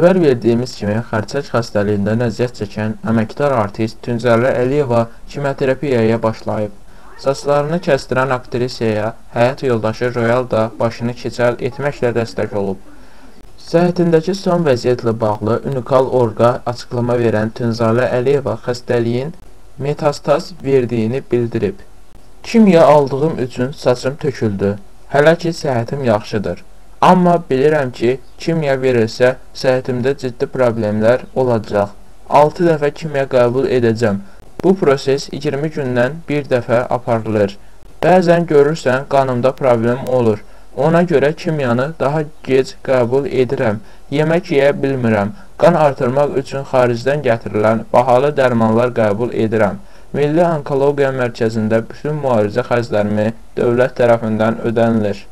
Xəbər verdiyimiz kimi, xərçəng xəstəliyindən əziyyət çəkən əməkdar artist Tünzələ Əliyeva kimyoterapiyaya başlayıb. Saçlarını kəsdirən aktrisaya həyat yoldaşı Royal da başını keçəl etməklə dəstək olub. Səhhətindəki son vəziyyətlə bağlı unikal orqa açıqlama verən Tünzalə Əliyeva xəstəliyin metastaz verdiyini bildirib. Kimya aldığım üçün saçım töküldü. Hələ ki səhhətim yaxşıdır. Amma bilirəm ki, kimya verilsə, səhhətimdə ciddi problemlər olacaq. 6 dəfə kimya qəbul edəcəm. Bu proses 20 gündən bir dəfə aparılır. Bəzən görürsən qanımda problem olur. Ona görə kimyanı daha gec qəbul edirəm. Yemək yeyə bilmirəm. Qan artırmaq üçün xaricdən gətirilən bahalı dərmanlar qəbul edirəm. Milli Onkologiya Mərkəzində bütün müalicə xərclərimi dövlət tərəfindən ödənilir.